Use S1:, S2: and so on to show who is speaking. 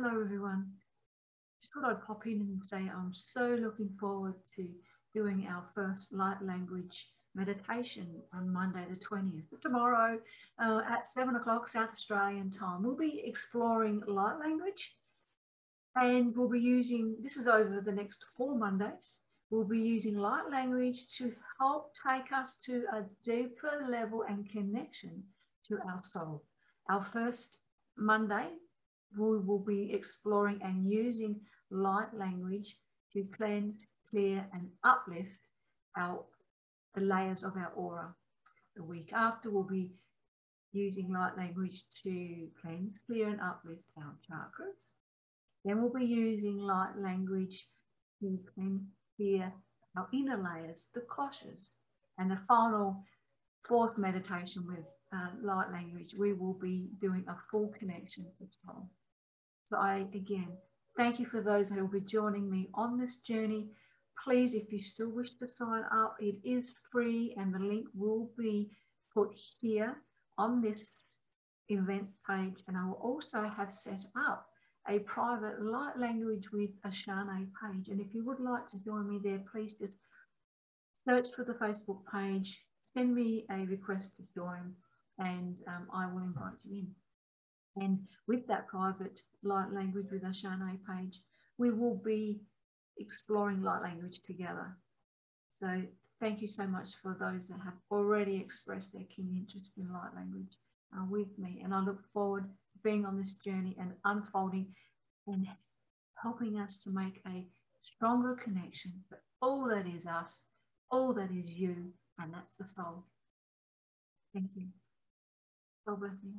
S1: Hello, everyone. Just thought I'd pop in and say I'm so looking forward to doing our first light language meditation on Monday the 20th. But tomorrow uh, at 7 o'clock South Australian time, we'll be exploring light language and we'll be using, this is over the next four Mondays, we'll be using light language to help take us to a deeper level and connection to our soul. Our first Monday, we will be exploring and using light language to cleanse, clear, and uplift our the layers of our aura. The week after, we'll be using light language to cleanse, clear, and uplift our chakras. Then we'll be using light language to cleanse, clear our inner layers, the koshas. And the final fourth meditation with uh, light language, we will be doing a full connection to soul. So I, again, thank you for those that will be joining me on this journey please, if you still wish to sign up, it is free and the link will be put here on this events page. And I will also have set up a private light language with Asharnaye page. And if you would like to join me there, please just search for the Facebook page, send me a request to join, and um, I will invite you in. And with that private light language with Asharnaye page, we will be exploring light language together. So thank you so much for those that have already expressed their keen interest in light language uh, with me. And I look forward to being on this journey and unfolding and helping us to make a stronger connection for all that is us, all that is you, and that's the soul. Thank you. God bless you.